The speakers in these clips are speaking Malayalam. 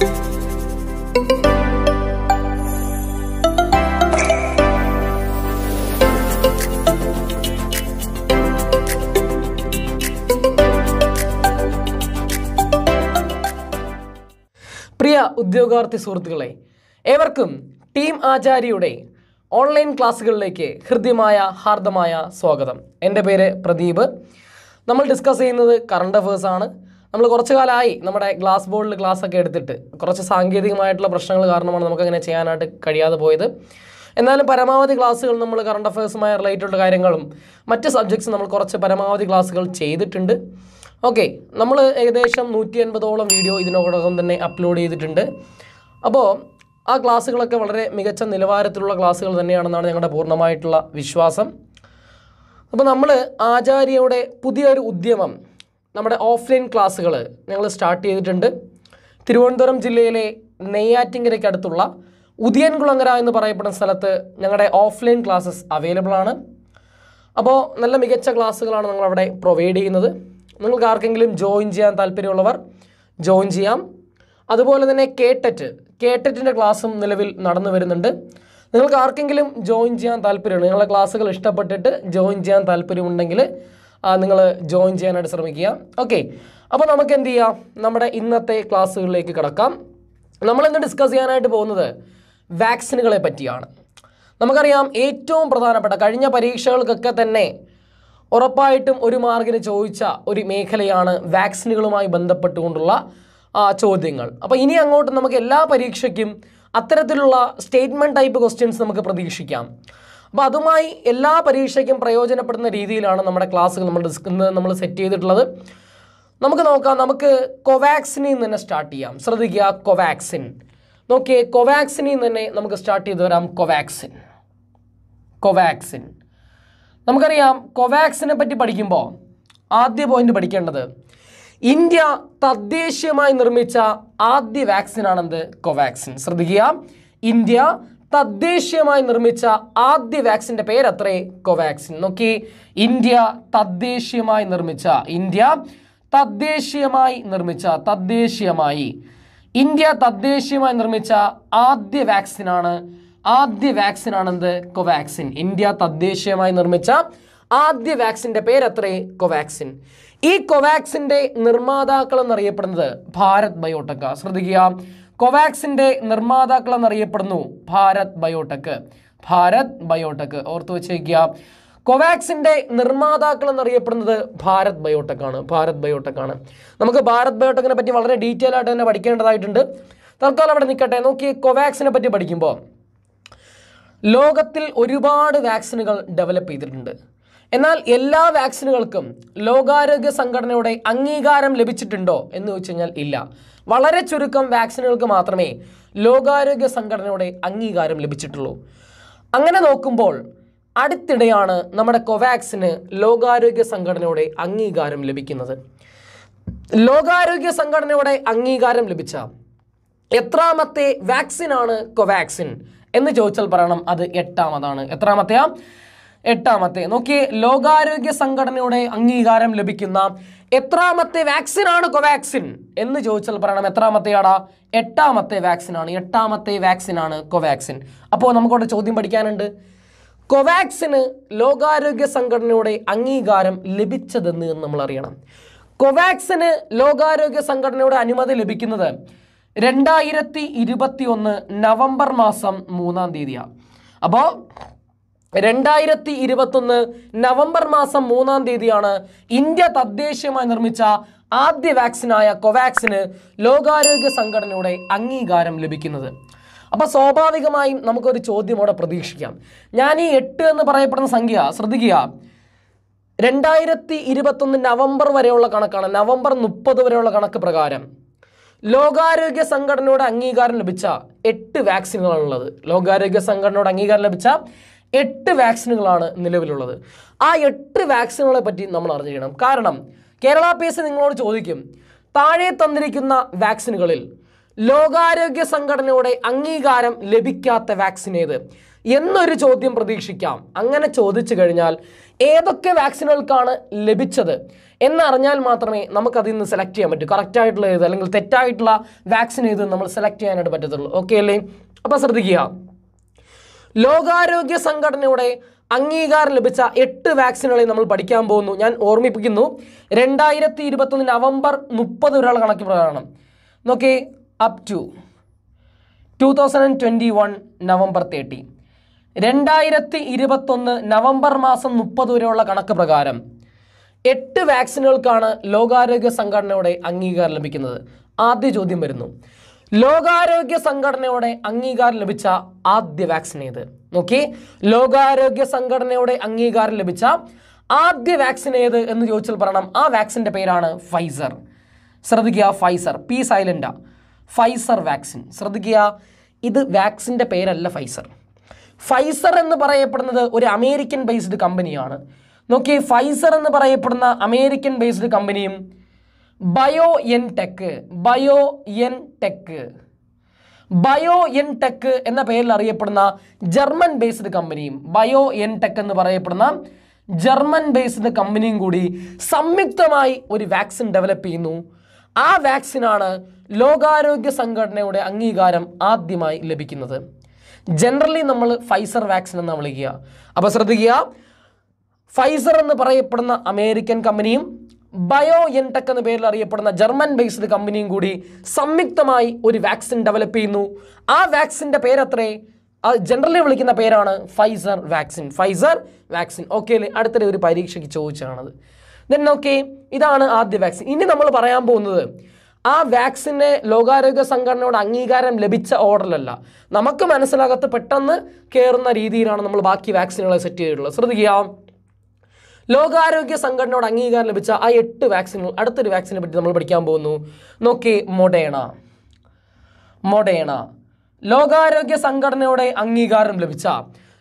പ്രിയ ഉദ്യോഗാർത്ഥി സുഹൃത്തുക്കളെ ഏവർക്കും ടീം ആചാര്യയുടെ ഓൺലൈൻ ക്ലാസ്സുകളിലേക്ക് ഹൃദ്യമായ ഹാർദമായ സ്വാഗതം. എന്റെ പേര് പ്രദീപ്. നമ്മൾ ഡിസ്കസ് ചെയ്യുന്നത് കറണ്ട് അഫേഴ്സാണ് നമ്മൾ കുറച്ച് കാലമായി നമ്മുടെ ഗ്ലാസ് ബോർഡിൽ ക്ലാസ് ഒക്കെ എടുത്തിട്ട് കുറച്ച് സാങ്കേതികമായിട്ടുള്ള പ്രശ്നങ്ങൾ കാരണമാണ് നമുക്കങ്ങനെ ചെയ്യാനായിട്ട് കഴിയാതെ പോയത്. എന്നാലും പരമാവധി ക്ലാസ്സുകൾ നമ്മൾ കറണ്ട് അഫയേഴ്സുമായി റിലേറ്റഡ് കാര്യങ്ങളും മറ്റ് സബ്ജക്ട്സ് നമ്മൾ കുറച്ച് പരമാവധി ക്ലാസ്സുകൾ ചെയ്തിട്ടുണ്ട്. ഓക്കെ നമ്മൾ ഏകദേശം നൂറ്റി അൻപതോളം വീഡിയോ ഇതിനോടകം തന്നെ അപ്ലോഡ് ചെയ്തിട്ടുണ്ട്. അപ്പോൾ ആ ക്ലാസ്സുകളൊക്കെ വളരെ മികച്ച നിലവാരത്തിലുള്ള ക്ലാസ്സുകൾ തന്നെയാണെന്നാണ് ഞങ്ങളുടെ പൂർണമായിട്ടുള്ള വിശ്വാസം. അപ്പോൾ നമ്മൾ ആചാര്യയുടെ പുതിയൊരു ഉദ്യമം നമ്മുടെ ഓഫ്ലൈൻ ക്ലാസ്സുകൾ ഞങ്ങൾ സ്റ്റാർട്ട് ചെയ്തിട്ടുണ്ട്. തിരുവനന്തപുരം ജില്ലയിലെ നെയ്യാറ്റിങ്കരയ്ക്ക് അടുത്തുള്ള ഉദിയൻകുളങ്ങര എന്ന് പറയപ്പെടുന്ന സ്ഥലത്ത് ഞങ്ങളുടെ ഓഫ്ലൈൻ ക്ലാസ്സസ് അവൈലബിൾ ആണ്. അപ്പോൾ നല്ല മികച്ച ക്ലാസ്സുകളാണ് നമ്മൾ അവിടെ പ്രൊവൈഡ് ചെയ്യുന്നത്. നിങ്ങൾക്ക് ആർക്കെങ്കിലും ജോയിൻ ചെയ്യാൻ താല്പര്യമുള്ളവർ ജോയിൻ ചെയ്യാം. അതുപോലെ തന്നെ കേട്ടറ്റ് കേട്ടറ്റിന്റെ ക്ലാസ്സും നിലവിൽ നടന്നു വരുന്നുണ്ട്. നിങ്ങൾക്ക് ആർക്കെങ്കിലും ജോയിൻ ചെയ്യാൻ താല്പര്യമുണ്ട് നിങ്ങളുടെ ക്ലാസ്സുകൾ ഇഷ്ടപ്പെട്ടിട്ട് ജോയിൻ ചെയ്യാൻ താല്പര്യമുണ്ടെങ്കിൽ നിങ്ങൾ ജോയിൻ ചെയ്യാനായിട്ട് ശ്രമിക്കുക. ഓക്കെ അപ്പോൾ നമുക്ക് എന്ത് ചെയ്യാം? നമ്മുടെ ഇന്നത്തെ ക്ലാസ്സുകളിലേക്ക് കിടക്കാം. നമ്മളിന്ന് ഡിസ്കസ് ചെയ്യാനായിട്ട് പോകുന്നത് വാക്സിനുകളെ പറ്റിയാണ്. നമുക്കറിയാം ഏറ്റവും പ്രധാനപ്പെട്ട കഴിഞ്ഞ പരീക്ഷകൾക്കൊക്കെ തന്നെ ഉറപ്പായിട്ടും ഒരു മാർഗിന് ചോദിച്ച ഒരു മേഖലയാണ് വാക്സിനുകളുമായി ബന്ധപ്പെട്ടുകൊണ്ടുള്ള ചോദ്യങ്ങൾ. അപ്പോൾ ഇനി അങ്ങോട്ട് നമുക്ക് എല്ലാ പരീക്ഷയ്ക്കും അത്തരത്തിലുള്ള സ്റ്റേറ്റ്മെന്റ് ടൈപ്പ് ക്വസ്റ്റ്യൻസ് നമുക്ക് പ്രതീക്ഷിക്കാം. അപ്പോൾ അതുമായി എല്ലാ പരീക്ഷയ്ക്കും പ്രയോജനപ്പെടുന്ന രീതിയിലാണ് നമ്മുടെ ക്ലാസ്സുകൾ നമ്മൾ ഡിസ്ക് നമ്മൾ സെറ്റ് ചെയ്തിട്ടുള്ളത്. നമുക്ക് നോക്കാം നമുക്ക് കൊവാക്സിനിൽ നിന്ന് തന്നെ സ്റ്റാർട്ട് ചെയ്യാം. ശ്രദ്ധിക്കുക കൊവാക്സിൻ. നോക്കിയേ കൊവാക്സിനിൽ നിന്ന് തന്നെ നമുക്ക് സ്റ്റാർട്ട് ചെയ്ത് വരാം കൊവാക്സിൻ. കൊവാക്സിൻ. നമുക്കറിയാം കൊവാക്സിനെ പറ്റി പഠിക്കുമ്പോൾ ആദ്യ പോയിന്റ് പഠിക്കേണ്ടത് ഇന്ത്യ തദ്ദേശീയമായി നിർമ്മിച്ച ആദ്യ വാക്സിനാണെന്ത് കൊവാക്സിൻ. ശ്രദ്ധിക്കുക ഇന്ത്യ തദ്ദേശീയമായി നിർമ്മിച്ച ആദ്യ വാക്സിന്റെ പേരത്രേ കോവാക്സിൻ. നോക്കി ഇന്ത്യ തദ്ദേശീയമായി നിർമ്മിച്ച ഇന്ത്യ തദ്ദേശീയമായി നിർമ്മിച്ച തദ്ദേശീയമായി. ഇന്ത്യ തദ്ദേശീയമായി നിർമ്മിച്ച ആദ്യ വാക്സിനാണ് ആദ്യ വാക്സിനാണെന്ത്? കൊവാക്സിൻ. ഇന്ത്യ തദ്ദേശീയമായി നിർമ്മിച്ച ആദ്യ വാക്സിന്റെ പേരത്രേ കൊവാക്സിൻ. ഈ കോവാക്സിന്റെ നിർമ്മാതാക്കൾ എന്നറിയപ്പെടുന്നത് ഭാരത് ബയോടെക്ക ശ്രദ്ധിക്കുക കൊവാക്സിന്റെ നിർമ്മാതാക്കൾ എന്നറിയപ്പെടുന്നു ഭാരത് ബയോടെക്. ഭാരത് ബയോടെക്. ഓർത്തു വെച്ചേക്കുക. കൊവാക്സിന്റെ നിർമ്മാതാക്കൾ എന്നറിയപ്പെടുന്നത് ഭാരത് ബയോടെക് ആണ്. ഭാരത് ബയോടെക് ആണ്. നമുക്ക് ഭാരത് ബയോടെക്കിനെ പറ്റി വളരെ ഡീറ്റെയിൽ ആയിട്ട് തന്നെ പഠിക്കേണ്ടതായിട്ടുണ്ട്. തൽക്കാലം അവിടെ നിൽക്കട്ടെ. നോക്കി കൊവാക്സിനെ പറ്റി പഠിക്കുമ്പോൾ ലോകത്തിൽ ഒരുപാട് വാക്സിനുകൾ ഡെവലപ്പ് ചെയ്തിട്ടുണ്ട്. എന്നാൽ എല്ലാ വാക്സിനുകൾക്കും ലോകാരോഗ്യ സംഘടനയുടെ അംഗീകാരം ലഭിച്ചിട്ടുണ്ടോ എന്ന് ചോദിച്ചു കഴിഞ്ഞാൽ ഇല്ല. വളരെ ചുരുക്കം വാക്സിനുകൾക്ക് മാത്രമേ ലോകാരോഗ്യ സംഘടനയുടെ അംഗീകാരം ലഭിച്ചിട്ടുള്ളൂ. അങ്ങനെ നോക്കുമ്പോൾ അടുത്തിടെയാണ് നമ്മുടെ കൊവാക്സിന് ലോകാരോഗ്യ സംഘടനയുടെ അംഗീകാരം ലഭിക്കുന്നത്. ലോകാരോഗ്യ സംഘടനയുടെ അംഗീകാരം ലഭിച്ച എത്രാമത്തെ വാക്സിനാണ് കൊവാക്സിൻ എന്ന് ചോദിച്ചാൽ പറയണം അത് എട്ടാമതാണ്. എത്രാമത്തെയാ? എട്ടാമത്തെ. നോക്കിയേ ലോകാരോഗ്യ സംഘടനയുടെ അംഗീകാരം ലഭിക്കുന്ന എത്രാമത്തെ വാക്സിനാണ് കൊവാക്സിൻ? എന്ന് ചോദിച്ചാൽ പറയണം എത്രാമത്തെയാടാ? എട്ടാമത്തെ വാക്സിനാണ് എട്ടാമത്തെ വാക്സിനാണ് കൊവാക്സിൻ. അപ്പോൾ നമുക്കവിടെ ചോദ്യം പഠിക്കാനുണ്ട്. കൊവാക്സിന് ലോകാരോഗ്യ സംഘടനയുടെ അംഗീകാരം ലഭിച്ചതെന്ന് നമ്മൾ അറിയണം കൊവാക്സിന് ലോകാരോഗ്യ സംഘടനയുടെ അനുമതി ലഭിക്കുന്നത് രണ്ടായിരത്തി ഇരുപത്തി ഒന്ന് നവംബർ മാസം മൂന്നാം തീയതിയാണ് അപ്പോൾ രണ്ടായിരത്തി ഇരുപത്തൊന്ന് നവംബർ മാസം മൂന്നാം തീയതിയാണ് ഇന്ത്യ തദ്ദേശീയമായി നിർമ്മിച്ച ആദ്യ വാക്സിനായ കൊവാക്സിന് ലോകാരോഗ്യ സംഘടനയുടെ അംഗീകാരം ലഭിക്കുന്നത്. അപ്പോൾ സ്വാഭാവികമായും നമുക്കൊരു ചോദ്യം അവിടെ പ്രതീക്ഷിക്കാം. ഞാൻ ഈ എട്ട് എന്ന് പറയപ്പെടുന്ന സംഖ്യ ശ്രദ്ധിക്കുക. രണ്ടായിരത്തി ഇരുപത്തൊന്ന് നവംബർ വരെയുള്ള കണക്കാണ്. നവംബർ മുപ്പത് വരെയുള്ള കണക്ക് പ്രകാരം ലോകാരോഗ്യ സംഘടനയുടെ അംഗീകാരം ലഭിച്ച എട്ട് വാക്സിനുകളാണുള്ളത്. ലോകാരോഗ്യ സംഘടനയുടെ അംഗീകാരം ലഭിച്ച എട്ട് വാക്സിനുകളാണ് നിലവിലുള്ളത്. ആ എട്ട് വാക്സിനുകളെ പറ്റി നമ്മൾ അറിഞ്ഞിരിക്കണം. കാരണം കേരള പി എസ് നിങ്ങളോട് ചോദിക്കും താഴെ തന്നിരിക്കുന്ന വാക്സിനുകളിൽ ലോകാരോഗ്യ സംഘടനയുടെ അംഗീകാരം ലഭിക്കാത്ത വാക്സിൻ ഏത്? എന്നൊരു ചോദ്യം പ്രതീക്ഷിക്കാം. അങ്ങനെ ചോദിച്ചു കഴിഞ്ഞാൽ ഏതൊക്കെ വാക്സിനുകൾക്കാണ് ലഭിച്ചത് എന്നറിഞ്ഞാൽ മാത്രമേ നമുക്കതിൽ നിന്ന് സെലക്ട് ചെയ്യാൻ പറ്റൂ. കറക്റ്റ് ആയിട്ടുള്ള ഏത്? അല്ലെങ്കിൽ തെറ്റായിട്ടുള്ള വാക്സിൻ ഏത് നമ്മൾ സെലക്ട് ചെയ്യാനായിട്ട് പറ്റത്തുള്ളൂ. ഓക്കെ അല്ലേ? അപ്പോൾ ശ്രദ്ധിക്കുക. ലോകാരോഗ്യ സംഘടനയുടെ അംഗീകാരം ലഭിച്ച എട്ട് വാക്സിനുകളെ നമ്മൾ പഠിക്കാൻ പോകുന്നു. ഞാൻ ഓർമ്മിപ്പിക്കുന്നു രണ്ടായിരത്തി ഇരുപത്തൊന്ന് നവംബർ മുപ്പത് വരെയുള്ള കണക്ക് പ്രകാരം. നോക്കി up to two thousand twenty one November thirty രണ്ടായിരത്തി ഇരുപത്തൊന്ന് നവംബർ മാസം മുപ്പത് വരെയുള്ള കണക്ക് പ്രകാരം എട്ട് വാക്സിനുകൾക്കാണ് ലോകാരോഗ്യ സംഘടനയുടെ അംഗീകാരം ലഭിക്കുന്നത്. ആദ്യ ചോദ്യം വരുന്നു ലോകാരോഗ്യ സംഘടനയുടെ അംഗീകാരം ലഭിച്ച ആദ്യ വാക്സിൻ ഏത്? നോക്കി. ലോകാരോഗ്യ സംഘടനയുടെ അംഗീകാരം ലഭിച്ച ആദ്യ വാക്സിൻ ഏത് എന്ന് ചോദിച്ചാൽ പറയണം. ആ വാക്സിന്റെ പേരാണ് ഫൈസർ. ശ്രദ്ധിക്കുക Pfizer. P silent. Pfizer vaccine. ശ്രദ്ധിക്കുക ഇത് വാക്സിന്റെ പേരല്ല ഫൈസർ. ഫൈസർ എന്ന് പറയപ്പെടുന്നത് ഒരു അമേരിക്കൻ ബേസ്ഡ് കമ്പനിയാണ്. നോക്കി ഫൈസർ എന്ന് പറയപ്പെടുന്ന അമേരിക്കൻ ബേസ്ഡ് കമ്പനിയും BioNTech BioNTech BioNTech എന്ന പേരിൽ അറിയപ്പെടുന്ന ജർമ്മൻ ബേസ്ഡ് കമ്പനിയും ബയോ എൻ ടെക് എന്ന് പറയപ്പെടുന്ന ജർമ്മൻ ബേസ്ഡ് കമ്പനിയും കൂടി സംയുക്തമായി ഒരു വാക്സിൻ ഡെവലപ്പ് ചെയ്യുന്നു. ആ വാക്സിനാണ് ലോകാരോഗ്യ സംഘടനയുടെ അംഗീകാരം ആദ്യമായി ലഭിക്കുന്നത്. ജനറലി നമ്മൾ ഫൈസർ വാക്സിൻ എന്നാണ് വിളിക്കുക. അപ്പോൾ ശ്രദ്ധിക്കുക. ഫൈസർ എന്ന് പറയപ്പെടുന്ന അമേരിക്കൻ കമ്പനിയും ബയോ എൻടെക് എന്ന പേരിൽ അറിയപ്പെടുന്ന ജർമ്മൻ ബേസ്ഡ് കമ്പനിയും കൂടി സംയുക്തമായി ഒരു വാക്സിൻ ഡെവലപ്പ് ചെയ്യുന്നു. ആ വാക്സിന്റെ പേരത്രേ? ജനറലി വിളിക്കുന്ന പേരാണ് Pfizer vaccine Pfizer vaccine okay അല്ലേ അടുത്തിടെ ഒരു പരീക്ഷയ്ക്ക് ചോദിച്ചതാണത്. ദെൻ ഓക്കെ ഇതാണ് ആദ്യ വാക്സിൻ ഇനി നമ്മൾ പറയാൻ പോകുന്നത് ആ വാക്സിനെ ലോകാരോഗ്യ സംഘടനയുടെ അംഗീകാരം ലഭിച്ച ഓർഡറിലല്ല നമുക്ക് മനസ്സിലാകത്ത് പെട്ടെന്ന് കയറുന്ന രീതിയിലാണ് നമ്മൾ ബാക്കി വാക്സിനുകളെ സെറ്റ് ചെയ്തിട്ടുള്ളത്. ശ്രദ്ധിക്കുക. ലോകാരോഗ്യ സംഘടനയോട് അംഗീകാരം ലഭിച്ച ആ എട്ട് വാക്സിനുകൾ അടുത്തൊരു വാക്സിനെ പറ്റി നമ്മൾ പഠിക്കാൻ പോകുന്നു. നോക്കി മൊഡേണ. മൊഡേണ. ലോകാരോഗ്യ സംഘടനയുടെ അംഗീകാരം ലഭിച്ച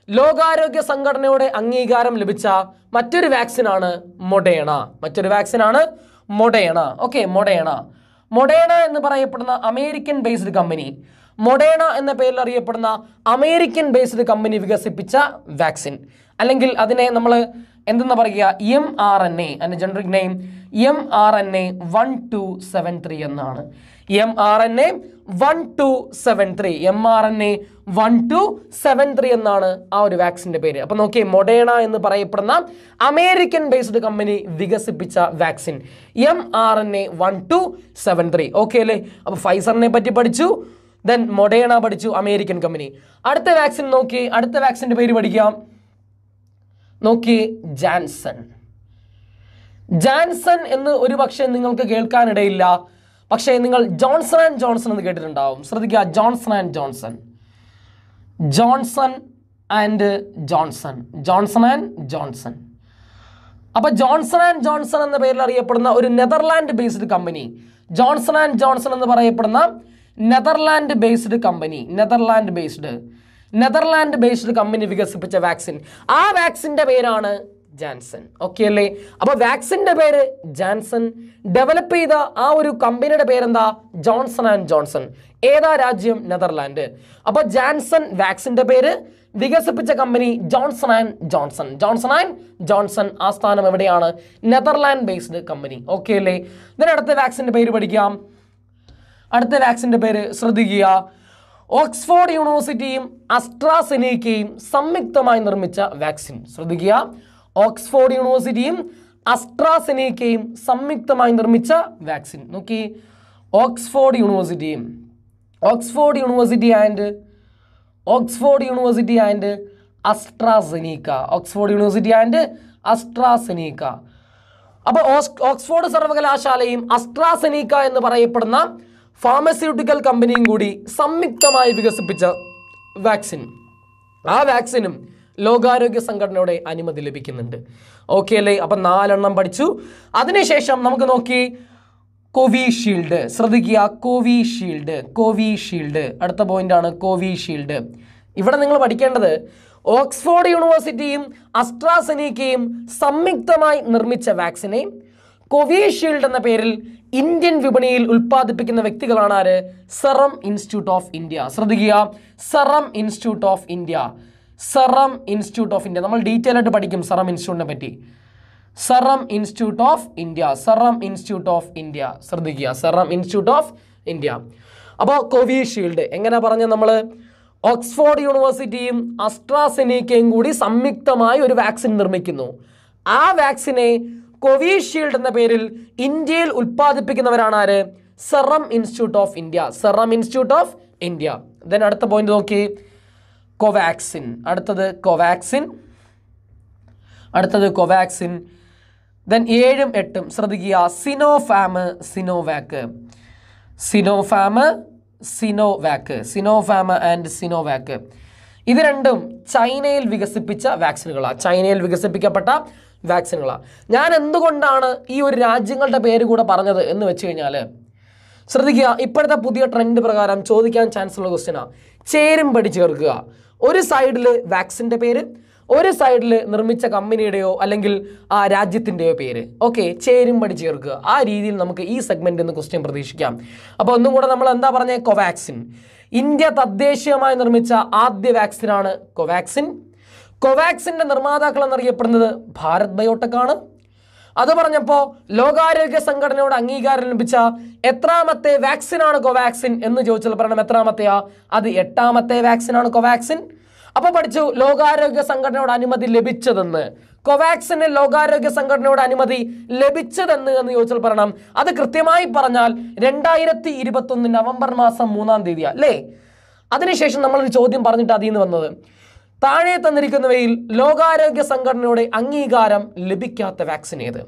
ലോകാരോഗ്യ സംഘടനയുടെ അംഗീകാരം ലഭിച്ച മറ്റൊരു വാക്സിനാണ് മൊഡേണ. മറ്റൊരു വാക്സിനാണ് മൊഡേണ. Okay Moderna. മൊഡേണ എന്ന് പറയപ്പെടുന്ന അമേരിക്കൻ ബേസ്ഡ് കമ്പനി മൊഡേണ എന്ന പേരിൽ അറിയപ്പെടുന്ന അമേരിക്കൻ ബേസ്ഡ് കമ്പനി വികസിപ്പിച്ച വാക്സിൻ അല്ലെങ്കിൽ അതിനെ നമ്മൾ എന്തെന്ന് പറയുക? എം ആർ എൻ എ അതിന്റെ generic name M R N A one two seven three എന്നാണ്. M R N A one two seven three M R N A one two seven three എന്നാണ് ആ ഒരു വാക്സിന്റെ പേര്. അപ്പോൾ നോക്കിയേ മൊഡേണ എന്ന് പറയപ്പെടുന്ന അമേരിക്കൻ ബേസ്ഡ് കമ്പനി വികസിപ്പിച്ച vaccine. M R N A one two seven three okay അല്ലേ? അപ്പോൾ ഫൈസറിനെ പറ്റി പഠിച്ചു ദെൻ മൊഡേണ പഠിച്ചു അമേരിക്കൻ കമ്പനി അടുത്ത വാക്സിൻ നോക്കി അടുത്ത വാക്സിന്റെ പേര് പഠിക്കാം. നോക്കി ജാൻസൺ. ജാൻസൺ എന്ന് ഒരു പക്ഷേ നിങ്ങൾക്ക് കേൾക്കാനിടയില്ല. പക്ഷേ നിങ്ങൾ ജോൺസൺ ആൻഡ് ജോൺസൺ എന്ന് കേട്ടിട്ടുണ്ടാവും. ശ്രദ്ധിക്കുക Johnson and Johnson. Johnson and Johnson. Johnson and Johnson. അപ്പോൾ ജോൺസൺ ആൻഡ് ജോൺസൺ എന്ന പേരിൽ അറിയപ്പെടുന്ന ഒരു Netherland based company. Johnson and Johnson എന്ന് പറയപ്പെടുന്ന Netherland based company. Netherland based. Netherland based company വികസിപ്പിച്ച വാക്സിൻ. ആ വാക്സിന്റെ പേരാണ് ജാൻസൺ. ഓക്കെ അല്ലേ? അപ്പോൾ വാക്സിന്റെ പേര് ജാൻസൺ. ഡെവലപ്പ് ചെയ്ത ആ ഒരു കമ്പനിയുടെ പേരെന്താ? Johnson and Johnson. ഏതാ രാജ്യം? നെതർലാൻഡ്. അപ്പോൾ ജാൻസൺ വാക്സിന്റെ പേര് വികസിപ്പിച്ച company Johnson and Johnson. Johnson and Johnson ആസ്ഥാനം എവിടെയാണ്? Netherland based company. ഓക്കെ അല്ലേ? ഇതിനടുത്ത വാക്സിന്റെ പേര് പഠിക്കാം. അടുത്ത വാക്സിന്റെ പേര് ശ്രദ്ധിക്കുക. ഓക്സ്ഫോർഡ് യൂണിവേഴ്സിറ്റിയും അസ്ട്രാസെനേക്കയും സംയുക്തമായി നിർമ്മിച്ച വാക്സിൻ. ശ്രദ്ധിക്കുക. ഓക്സ്ഫോർഡ് യൂണിവേഴ്സിറ്റിയും അസ്ട്രാസെനേക്കയും സംയുക്തമായി നിർമ്മിച്ച വാക്സിൻ. നോക്കി. ഓക്സ്ഫോർഡ് യൂണിവേഴ്സിറ്റിയും Oxford University and Oxford University and AstraZeneca. Oxford University and AstraZeneca. അപ്പോൾ ഓക്സ്ഫോർഡ് സർവകലാശാലയും അസ്ട്രാസെനീക്ക എന്ന് പറയപ്പെടുന്ന ഫാർമസ്യൂട്ടിക്കൽ കമ്പനിയും കൂടി സംയുക്തമായി വികസിപ്പിച്ച വാക്സിൻ ആ വാക്സിനും ലോകാരോഗ്യ സംഘടനയുടെ അനുമതി ലഭിക്കുന്നുണ്ട്. ഓക്കെ അല്ലേ? അപ്പം നാലെണ്ണം പഠിച്ചു. അതിനുശേഷം നമുക്ക് നോക്കി. കോവിഷീൽഡ് ശ്രദ്ധിക്കുക. കോവിഷീൽഡ് കോവിഷീൽഡ് അടുത്ത പോയിന്റ് പോയിന്റാണ് കോവിഷീൽഡ് ഇവിടെ നിങ്ങൾ പഠിക്കേണ്ടത് ഓക്സ്ഫോർഡ് യൂണിവേഴ്സിറ്റിയും അസ്ട്രാസെനീക്കയും സംയുക്തമായി നിർമ്മിച്ച വാക്സിനെ കോവിഷീൽഡ് എന്ന പേരിൽ ഇന്ത്യൻ വിപണിയിൽ ഉൽപ്പാദിപ്പിക്കുന്ന വ്യക്തികളാണ് ആര്? Serum Institute of India. ശ്രദ്ധിക്കുക. Serum Institute of India. Serum Institute of India. നമ്മൾ ഡീറ്റെയിൽ ആയിട്ട് പഠിക്കും സെറം ഇൻസ്റ്റിറ്റ്യൂട്ടിനെ പറ്റി. Serum Institute of India. Serum Institute of India. ശ്രദ്ധിക്കുക. Serum Institute of India. അപ്പോൾ കോവിഷീൽഡ്. എങ്ങനെ പറഞ്ഞ നമ്മൾ ഓക്സ്ഫോർഡ് യൂണിവേഴ്സിറ്റിയും അസ്ട്രാസെനിക്കയും കൂടി സംയുക്തമായി ഒരു വാക്സിൻ നിർമ്മിക്കുന്നു. ആ വാക്സിനെ കോവിഷീൽഡ് എന്ന പേരിൽ ഇന്ത്യയിൽ ഉൽപ്പാദിപ്പിക്കുന്നവരാണ് ആര്? Serum Institute of India Serum Institute of India then അടുത്ത പോയിന്റ് നോക്കി. കോവാക്സിൻ അടുത്തത് കോവാക്സിൻ അടുത്തത് കോവാക്സിൻ ദെൻ ഏഴും എട്ടും. ശ്രദ്ധിക്കുക. സിനോഫാമ് സിനോവാക്ക് സിനോഫാമ് സിനോവാക്ക് സിനോഫാമ് ആൻഡ് സിനോവാക്ക് ഇത് രണ്ടും ചൈനയിൽ വികസിപ്പിച്ച വാക്സിനുകളാണ് ചൈനയിൽ വികസിപ്പിക്കപ്പെട്ട വാക്സിനുകളാണ് ഞാൻ എന്തുകൊണ്ടാണ് ഈ ഒരു രാജ്യങ്ങളുടെ പേര് കൂടെ പറഞ്ഞത് എന്ന് വെച്ച് കഴിഞ്ഞാൽ ശ്രദ്ധിക്കുക ഇപ്പോഴത്തെ പുതിയ ട്രെൻഡ് പ്രകാരം ചോദിക്കാൻ ചാൻസ് ഉള്ള ക്വസ്റ്റ്യനാണ് ചേരുംപടി ചേർക്കുക. ഒരു സൈഡിൽ വാക്സിന്റെ പേര് ഒരു സൈഡിൽ നിർമ്മിച്ച കമ്പനിയുടെയോ അല്ലെങ്കിൽ ആ രാജ്യത്തിന്റെയോ പേര്. ഓക്കെ ചേരുംപടി ചേർക്കുക. ആ രീതിയിൽ നമുക്ക് ഈ സെഗ്മെന്റിൽ നിന്ന് ക്വസ്റ്റ്യൻ പ്രതീക്ഷിക്കാം. അപ്പോൾ ഒന്നും കൂടെ നമ്മൾ എന്താ പറഞ്ഞത് കൊവാക്സിൻ ഇന്ത്യ തദ്ദേശീയമായി നിർമ്മിച്ച ആദ്യ വാക്സിനാണ് കൊവാക്സിൻ കൊവാക്സിന്റെ നിർമ്മാതാക്കൾ എന്നറിയപ്പെടുന്നത് ഭാരത് ബയോടെക് ആണ് അത് പറഞ്ഞപ്പോൾ ലോകാരോഗ്യ സംഘടനയോട് അംഗീകാരം ലഭിച്ച എത്രാമത്തെ വാക്സിനാണ് കോവാക്സിൻ എന്ന് ചോദിച്ചാൽ പറയണം എത്രാമത്തെയാ? അത് എട്ടാമത്തെ വാക്സിനാണ് കോവാക്സിൻ. അപ്പോൾ പഠിച്ചു ലോകാരോഗ്യ സംഘടനയോട് അനുമതി ലഭിച്ചതെന്ന്. കോവാക്സിന് ലോകാരോഗ്യ സംഘടനയോട് അനുമതി ലഭിച്ചതെന്ന് എന്ന് ചോദിച്ചാൽ പറയണം. അത് കൃത്യമായി പറഞ്ഞാൽ രണ്ടായിരത്തി ഇരുപത്തൊന്ന് നവംബർ മാസം മൂന്നാം തീയതിയാണ് അല്ലേ? അതിനുശേഷം നമ്മളൊരു ചോദ്യം പറഞ്ഞിട്ട് അതിൽ നിന്ന് വന്നത്. താഴെ തന്നിരിക്കുന്നവയിൽ ലോകാരോഗ്യ സംഘടനയുടെ അംഗീകാരം ലഭിക്കാത്ത വാക്സിൻ ഏത്?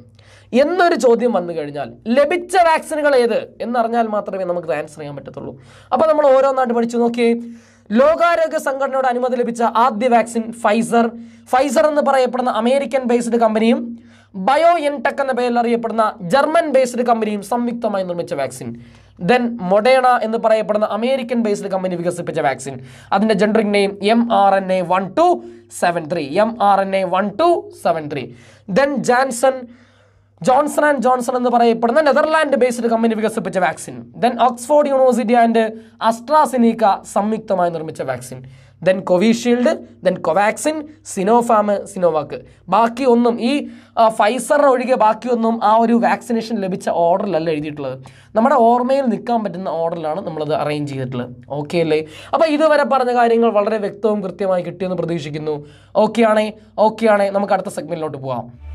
എന്നൊരു ചോദ്യം വന്നു കഴിഞ്ഞാൽ ലഭിച്ച വാക്സിനുകൾ ഏത്? എന്നറിഞ്ഞാൽ മാത്രമേ നമുക്ക് ആൻസർ ചെയ്യാൻ പറ്റത്തുള്ളൂ. അപ്പോൾ നമ്മൾ ഓരോന്നായിട്ട് പഠിച്ചു നോക്കിയേ. ലോകാരോഗ്യ സംഘടനയുടെ അനുമതി ലഭിച്ച ആദ്യ വാക്സിൻ ഫൈസർ. ഫൈസർ എന്ന് പറയപ്പെടുന്ന അമേരിക്കൻ ബേസ്ഡ് കമ്പനിയും ബയോ എൻടെക് എന്ന പേരിൽ അറിയപ്പെടുന്ന ജർമ്മൻ ബേസ്ഡ് കമ്പനിയും സംയുക്തമായി നിർമ്മിച്ച വാക്സിൻ. ദെൻ മൊഡേണ എന്ന് പറയപ്പെടുന്ന അമേരിക്കൻ ബേസ്ഡ് കമ്പനി വികസിപ്പിച്ച വാക്സിൻ അതിന്റെ generic name M R N A one two seven three M R N A one two seven three then Janssen Johnson and Johnson എന്ന് പറയപ്പെടുന്ന നെതർലാൻഡ് ബേസ്ഡ് കമ്പനി വികസിപ്പിച്ച vaccine then Oxford University and AstraZeneca സംയുക്തമായി നിർമ്മിച്ച vaccine then Covishield then Covaxin Sinopharm Sinovac ബാക്കി ഒന്നും ഈ ഫൈസർ ഒഴികെ ബാക്കിയൊന്നും ആ ഒരു വാക്സിനേഷൻ ലഭിച്ച ഓർഡറിലല്ല എഴുതിയിട്ടുള്ളത്. നമ്മുടെ ഓർമ്മയിൽ നിൽക്കാൻ പറ്റുന്ന ഓർഡറിലാണ് നമ്മളത് അറേഞ്ച് ചെയ്തിട്ടുള്ളത്. ഓക്കെ അല്ലേ? അപ്പോൾ ഇതുവരെ പറഞ്ഞ കാര്യങ്ങൾ വളരെ വ്യക്തവും കൃത്യമായി കിട്ടിയെന്ന് പ്രതീക്ഷിക്കുന്നു. ഓക്കെ ആണേ? ഓക്കെ ആണേ? നമുക്ക് അടുത്ത സെഗ്മെന്റിലോട്ട് പോവാം.